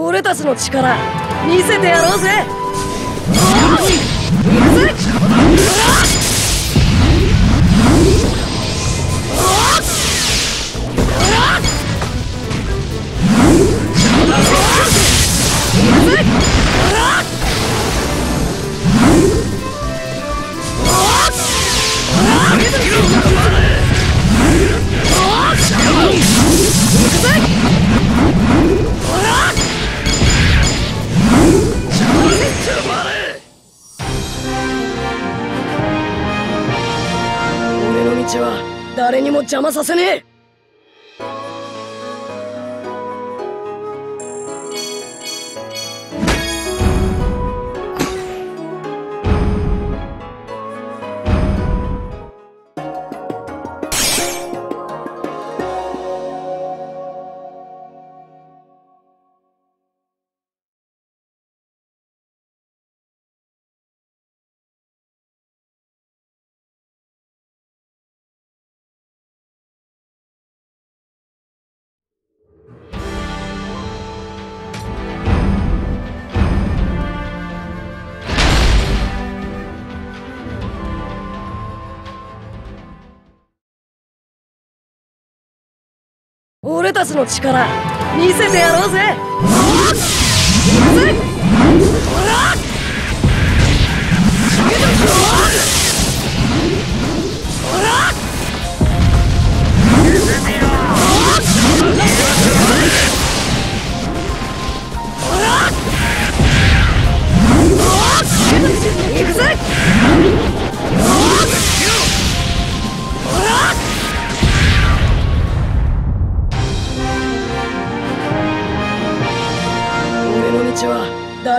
俺たちの力見せてやろうぜ。邪魔させねえ。俺たちの力見せてやろうぜ。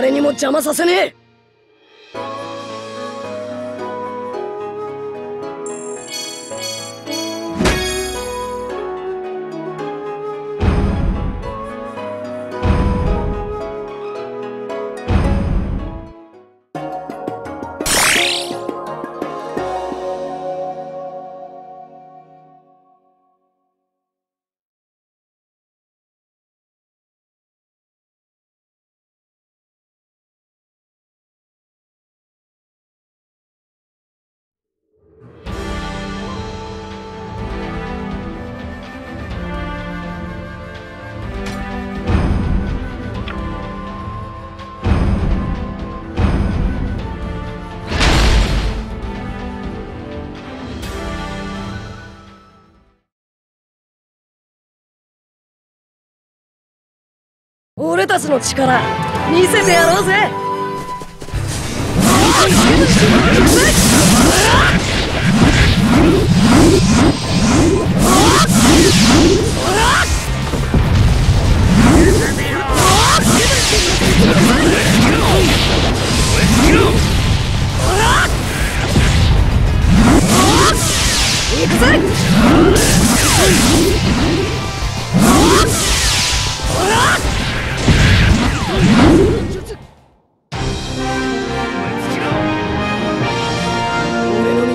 誰にも邪魔させねえ。俺たちの力見せてやろうぜ。行くぜ。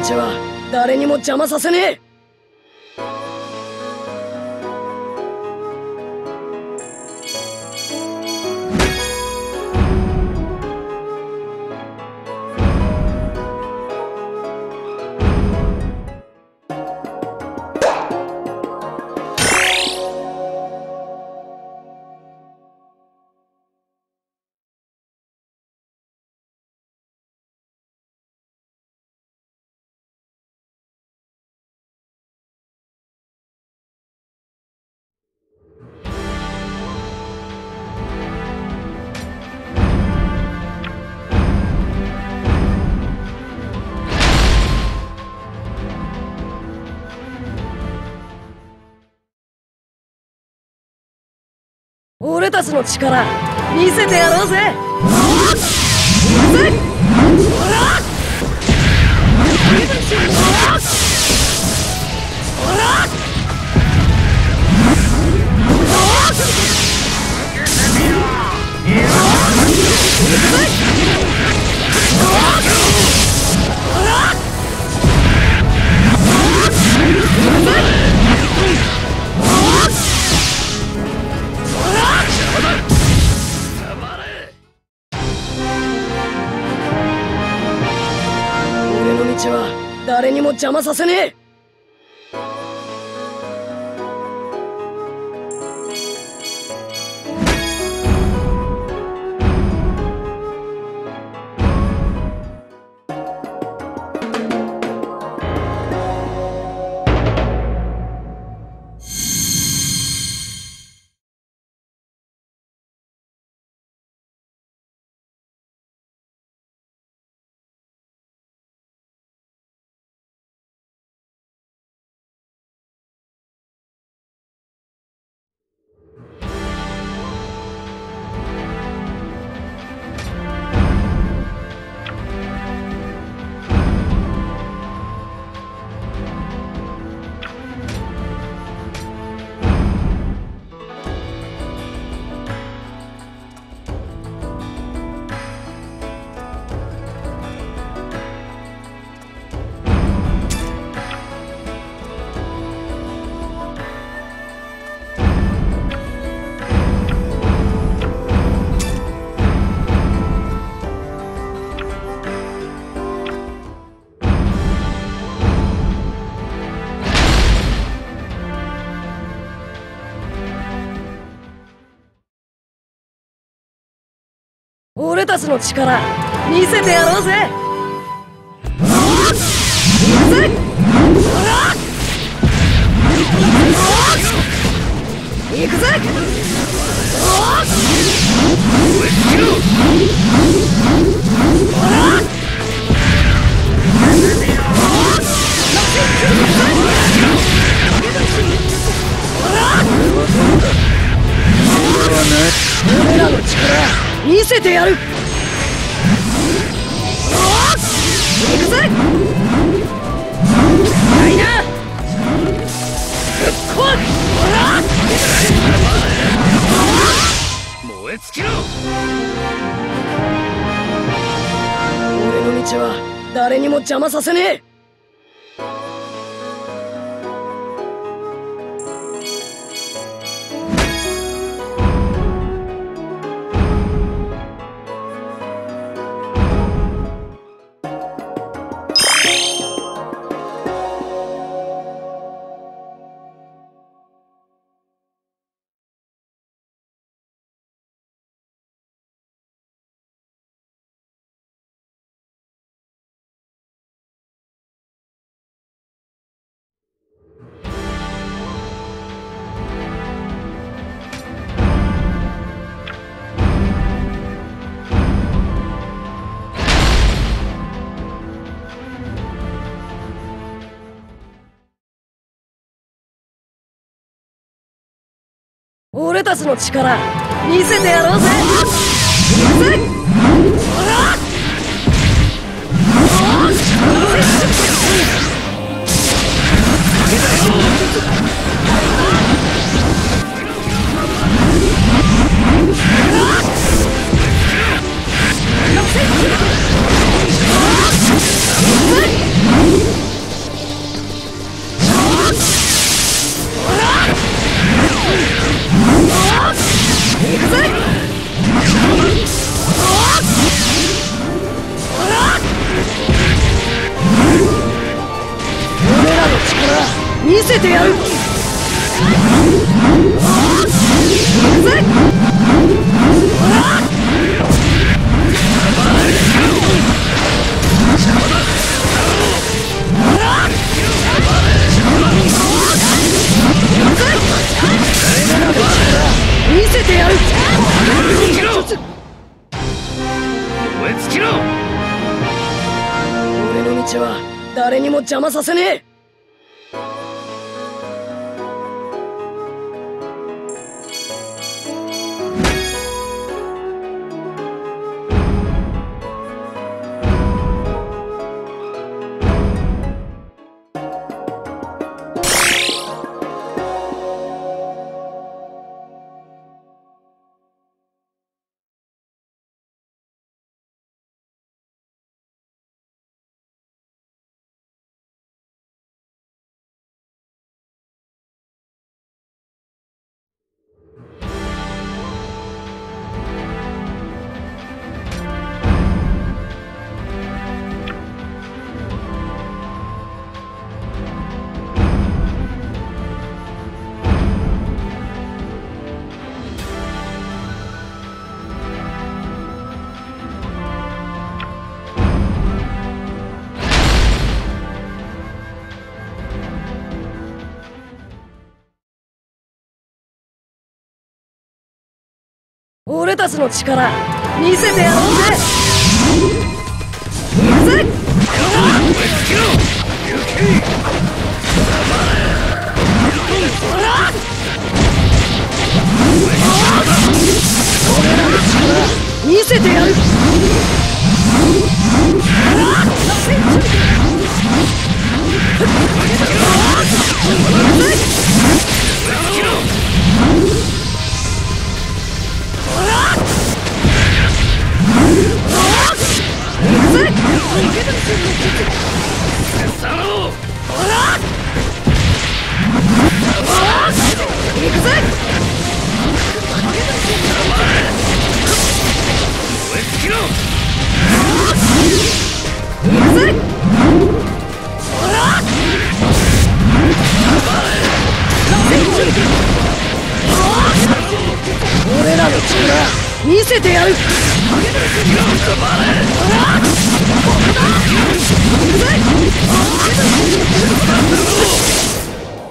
俺の道は誰にも邪魔させねえ。俺たちの力見せてやろうぜ。は誰にも邪魔させねえ。俺たちの力見せてやろうぜ。行くぜ。せてやる。行くぜ。ないな。ぶっ壊燃え尽きろ。俺の道は誰にも邪魔させねえ。俺たちの力見せてやろうぜ。行も邪魔させねえ。たちの力見せてやろうぜ。見せてやる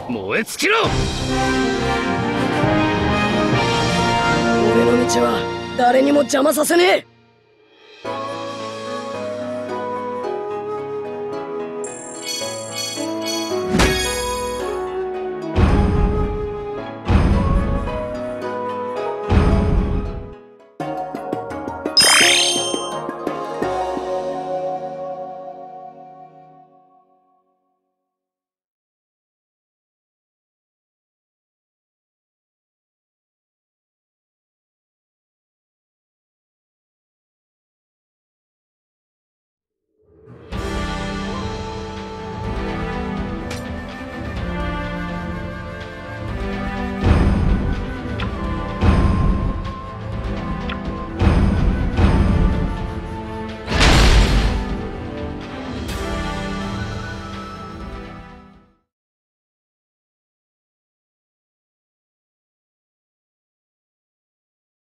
燃え尽きろ！俺の道は誰にも邪魔させねえ！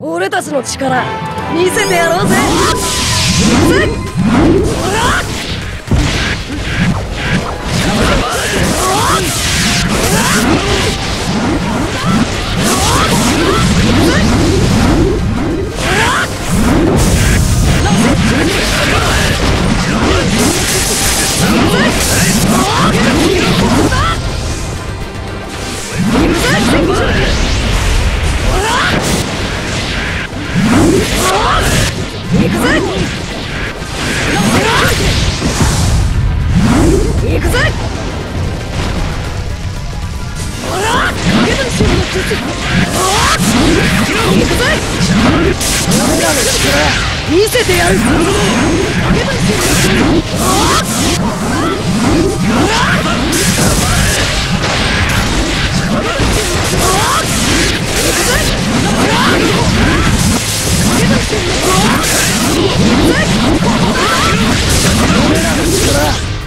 俺たちの力見せてやろうぜ。行くぜ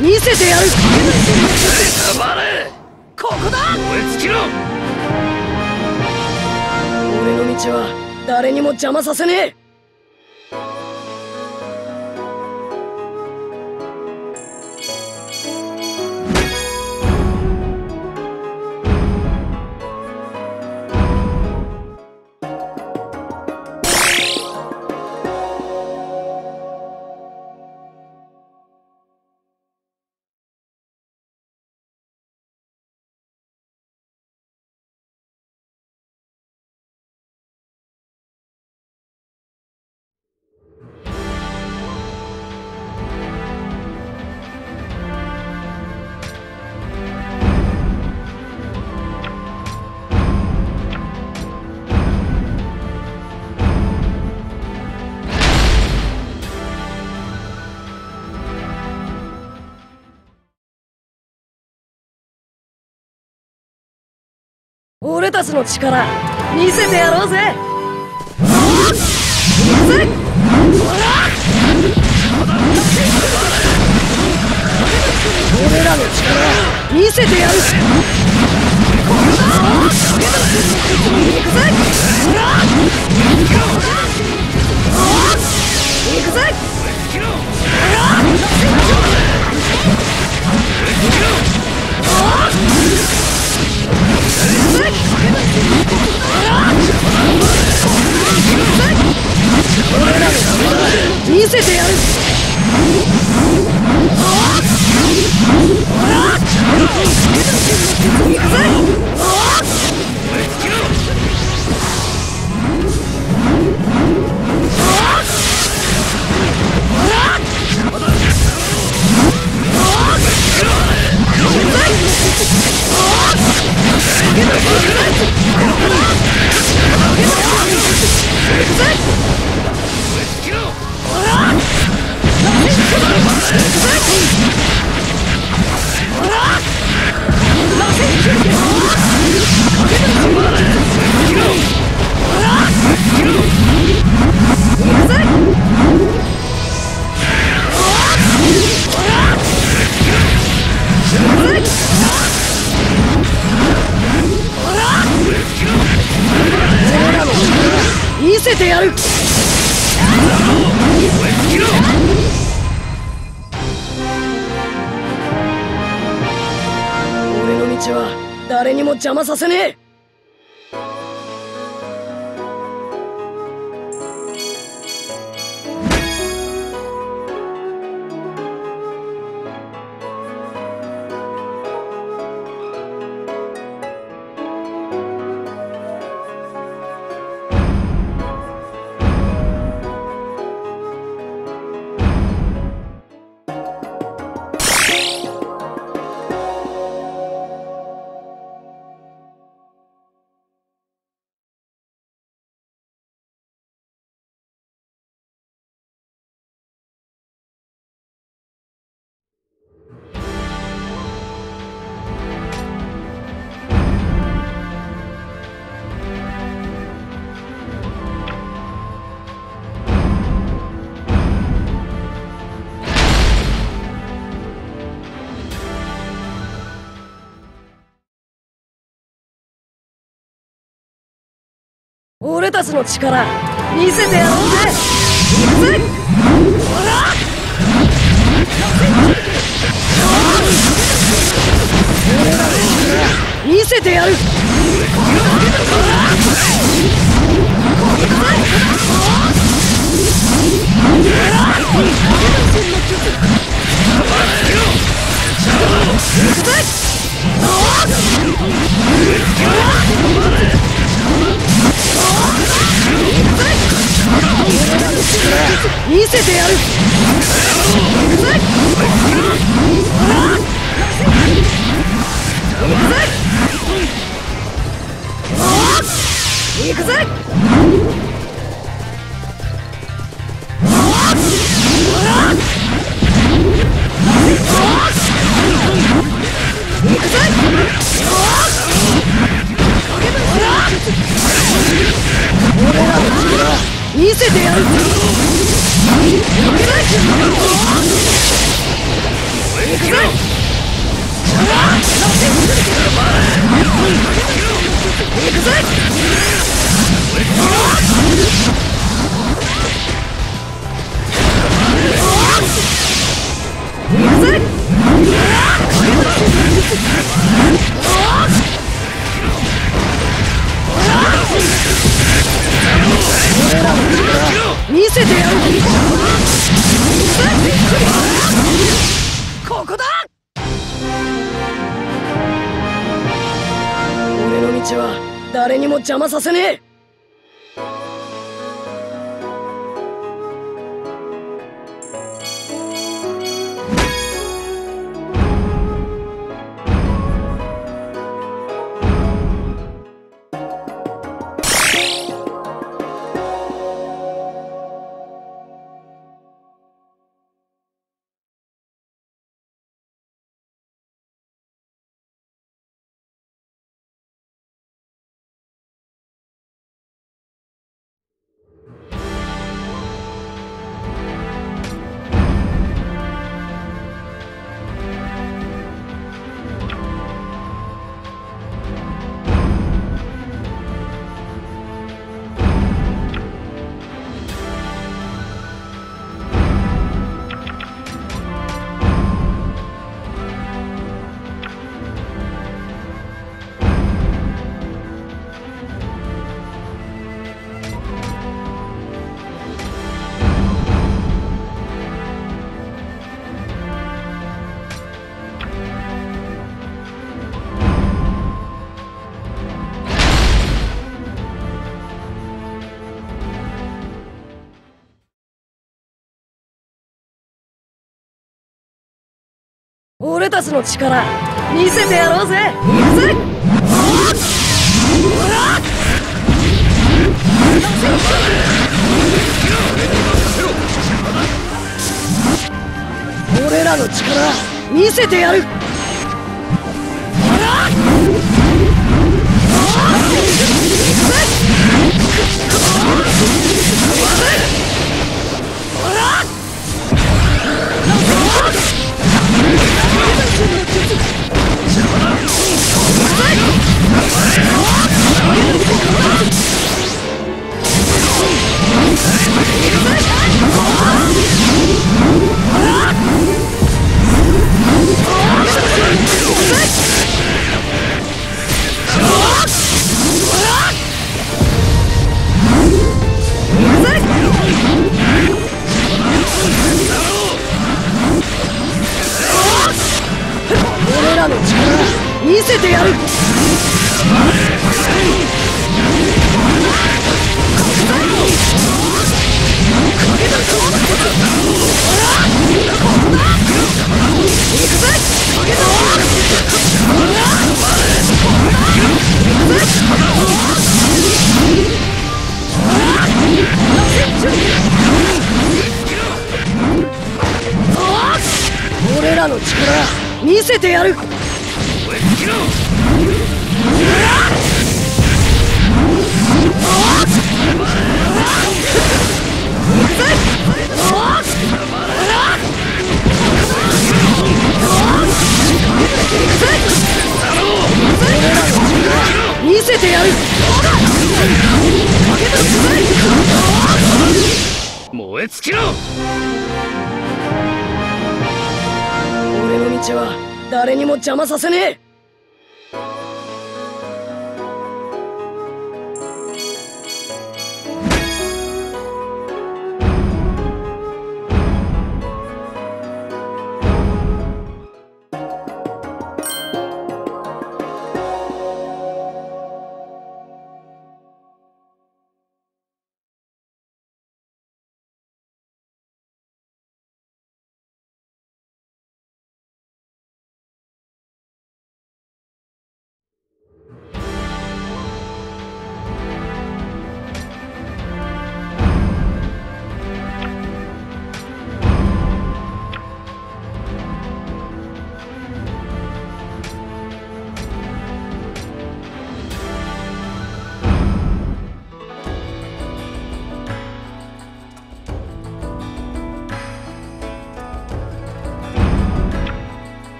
見せてやる黙れここだ燃え尽きろ俺の道は誰にも邪魔させねえ。俺たちの力見せてやろうぜ。行くぜ俺らの力見せてやる行くぜ。行くぜ尽きろ行くぜ。見せてやる。見せてやる。俺の道は誰にも邪魔させねえ。俺たちの力見せてやろうぜ。行くぜほら見せてやる。見ここだ。俺の道は誰にも邪魔させねえ。俺たちの力見せてやろうぜ。俺らの力見せてやる。せてやる。燃え尽きろ見せてやる。燃え尽きろ。俺の道は誰にも邪魔させねえ。